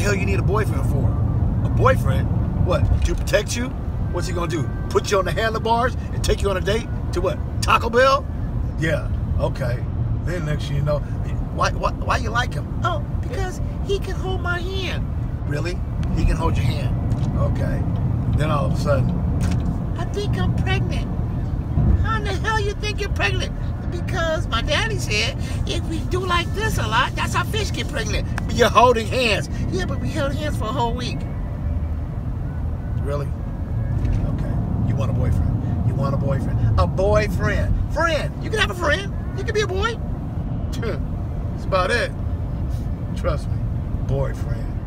hell you need a boyfriend for? A boyfriend? What? To protect you? What's he gonna do? Put you on the handlebars and take you on a date to what? Taco Bell? Yeah. Okay. Then next thing you know, why why why you like him? Oh, because he can hold my hand. Really? He can hold your hand. Okay. Then all of a sudden, I think I'm pregnant. How in the hell you think you're pregnant? My daddy said if we do like this a lot, that's how fish get pregnant. But You're holding hands. Yeah, but we held hands for a whole week. Really? Okay. You want a boyfriend. You want a boyfriend. A boyfriend. Friend. You can have a friend. You can be a boy. That's about it. Trust me. Boyfriend.